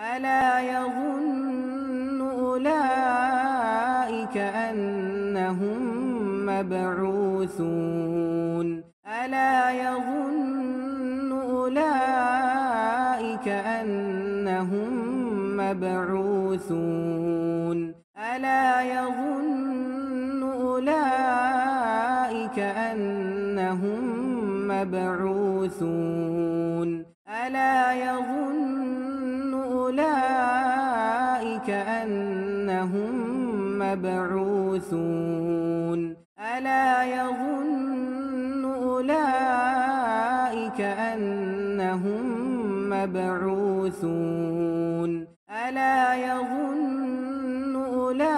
ألا يظن أولئك أنهم مبعوثون؟ ألا يظن أولئك أنهم مبعوثون؟ ألا يظن أولئك أنهم مبعوثون؟ ألا يظن أولئك أنهم مبعوثون. ألا يظن أولئك أنهم مبعوثون. ألا يظن أولئك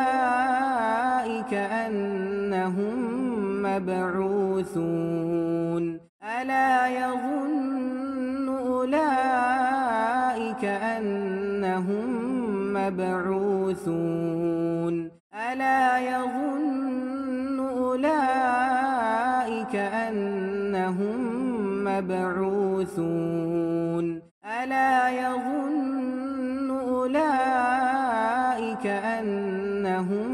أنهم مبعوثون. مبعوثون ألا يظن أولئك أنهم مبعوثون. ألا يظن أولئك أنهم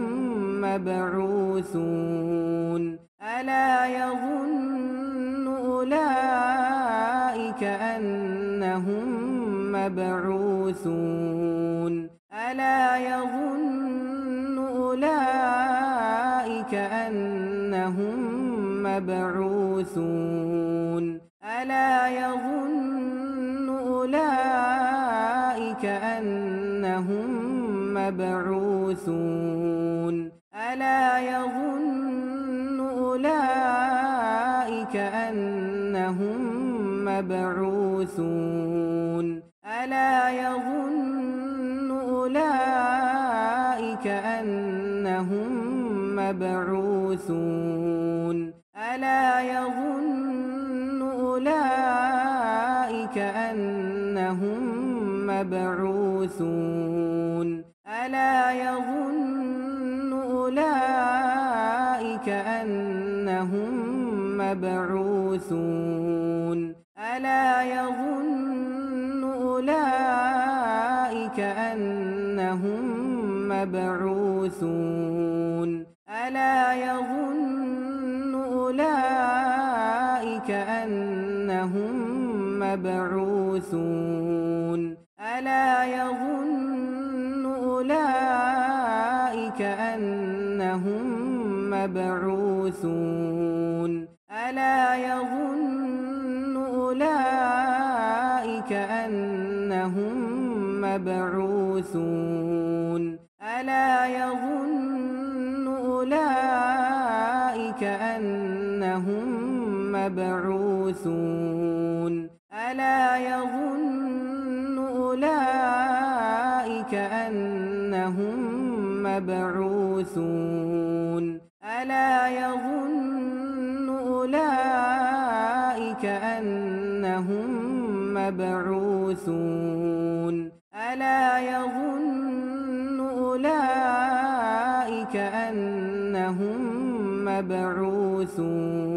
مبعوثون. ألا يظن أولئك أنهم مبعوثون. مبعوثون. ألا يظن أولئك أنهم مبعوثون. ألا يظن أولئك أنهم مبعوثون. ألا يظن أولئك أنهم مبعوثون. ألا يظن أولئك أنهم مبعوثون. ألا يظن أولئك أنهم مبعوثون. ألا يظن أولئك أنهم مبعوثون. ألا يظن أنهم مبعوثون. ألا يظن أولئك أنهم مبعوثون. ألا يظن أولئك أنهم مبعوثون. ألا يظن أولئك أنهم مبعوثون ألا يظن أولئك أنهم مبعوثون. ألا يظن أولئك أنهم مبعوثون. ألا يظن أولئك أنهم مبعوثون.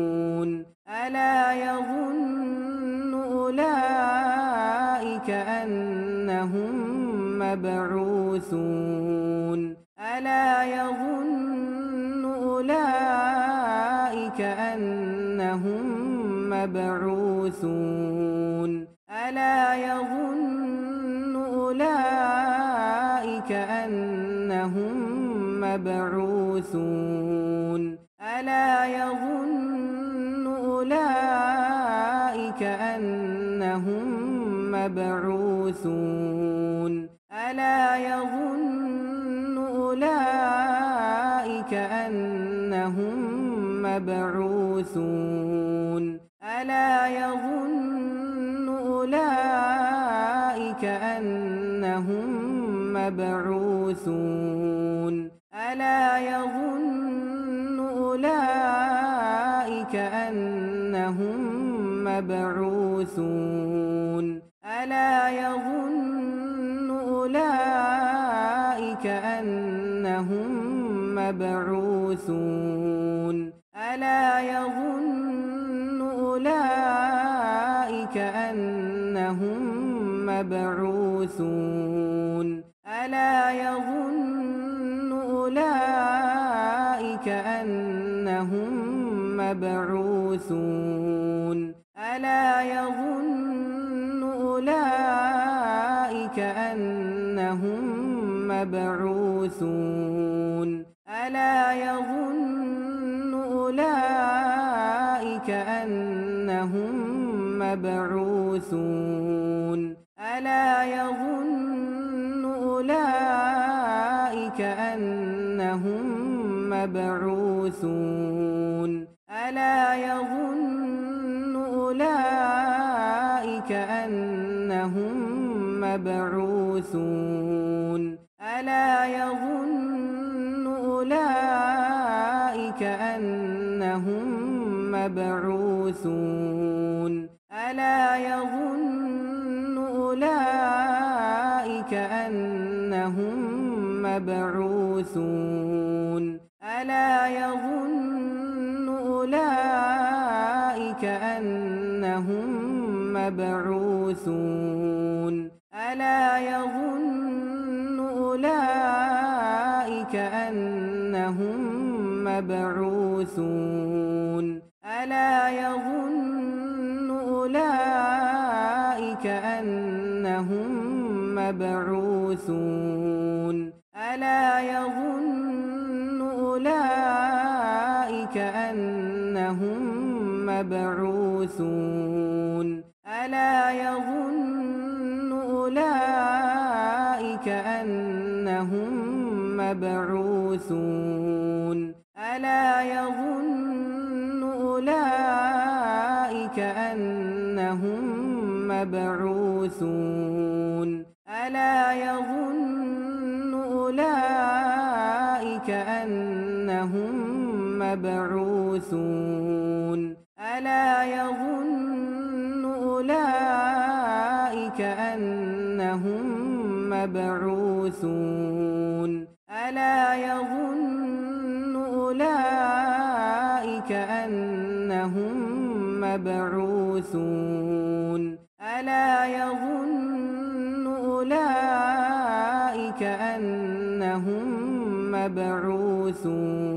ألا يظن أولئك أنهم مبعوثون. ألا يظن أولئك أنهم مبعوثون. ألا يظن أولئك أنهم مبعوثون. ألا يظن أنهم مبعوثون ألا يظن أولئك أنهم مبعوثون ألا يظن أولئك أنهم مبعوثون ألا يظن مبعوثون ألا يظن أولئك أنهم مبعوثون. ألا يظن أولئك أنهم مبعوثون. ألا يظن أولئك أنهم مبعوثون. ألا يظن أولئك أنهم مبعوثون. ألا يظن أولئك أنهم مبعوثون. ألا يظن أولئك أنهم مبعوثون. ألا يظن أولئك أنهم مبعوثون. ألا يظن أولئك أنهم مبعوثون. ألا يظن أولئك أنهم مبعوثون. ألا مبعوثون. ألا يظن أولئك أنهم مبعوثون. ألا يظن أولئك أنهم مبعوثون. ألا يظن أولئك أنهم مبعوثون. ألا يظن أولئك أنهم مبعوثون. ألا يظن أولئك أنهم مبعوثون. ألا يظن أولئك أنهم مبعوثون. ألا يظن أنهم مبعوثون. ألا يظن أولئك أنهم مبعوثون. ألا يظن أولئك أنهم مبعوثون.